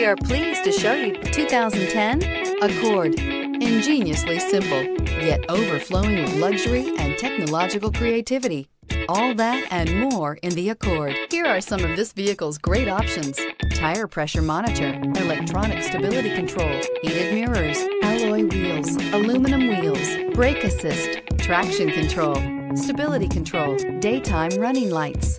We are pleased to show you 2010 Accord. Ingeniously simple, yet overflowing with luxury and technological creativity. All that and more in the Accord. Here are some of this vehicle's great options. Tire pressure monitor, electronic stability control, heated mirrors, alloy wheels, aluminum wheels, brake assist, traction control, stability control, daytime running lights,